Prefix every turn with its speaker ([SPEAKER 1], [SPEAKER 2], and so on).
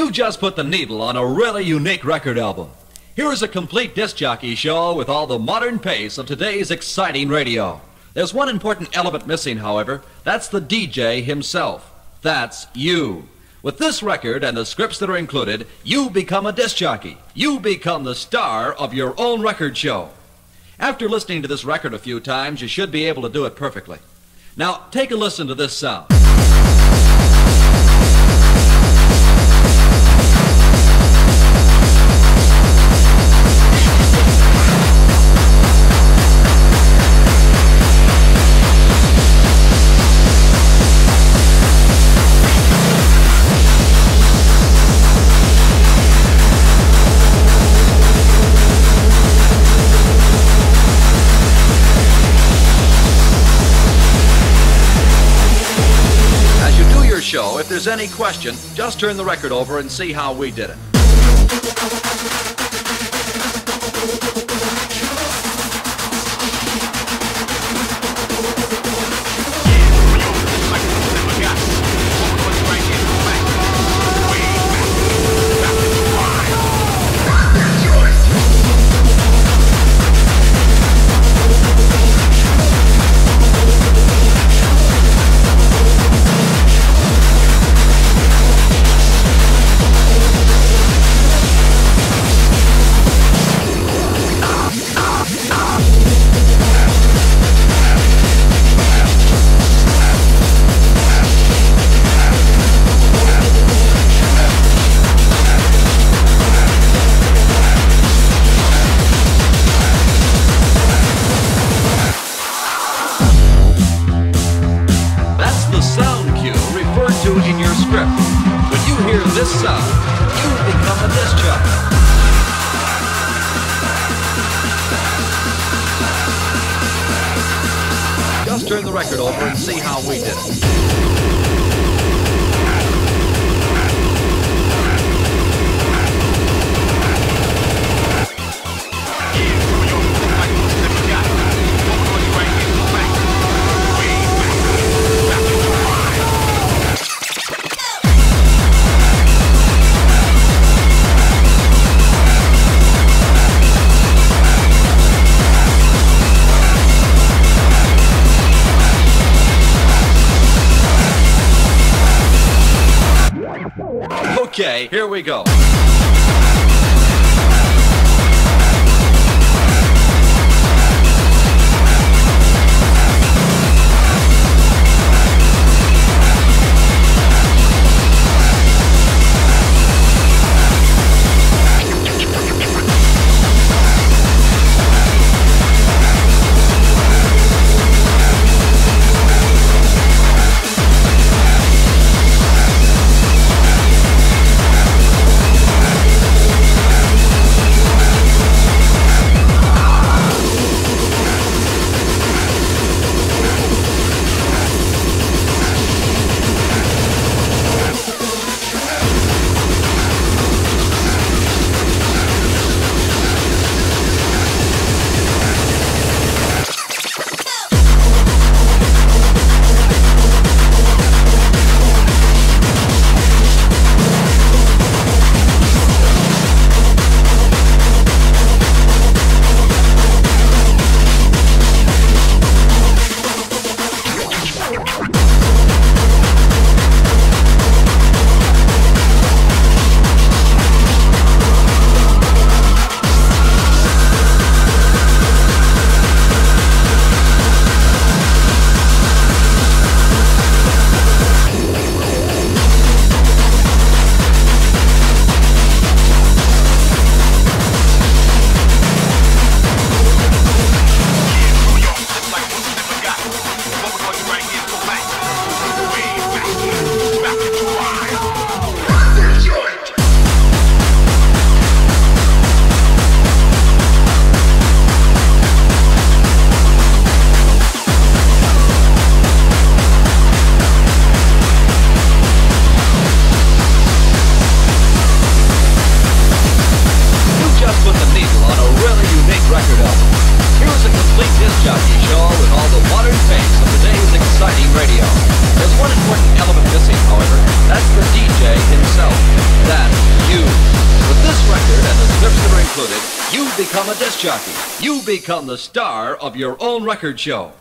[SPEAKER 1] You just put the needle on a really unique record album. Here is a complete disc jockey show with all the modern pace of today's exciting radio. There's one important element missing, however. That's the DJ himself. That's you. With this record and the scripts that are included, you become a disc jockey. You become the star of your own record show. After listening to this record a few times, you should be able to do it perfectly. Now, take a listen to this sound. Any question, just turn the record over and see how we did it. When you hear this sound, you become a disc jockey. Just turn the record over and see how we did it. Okay, here we go. On a really unique record album. Here is a complete disc jockey show with all the modern fakes of today's exciting radio. There's one important element missing, however. That's the DJ himself. That's you. With this record and the scripts that are included, you become a disc jockey. You become the star of your own record show.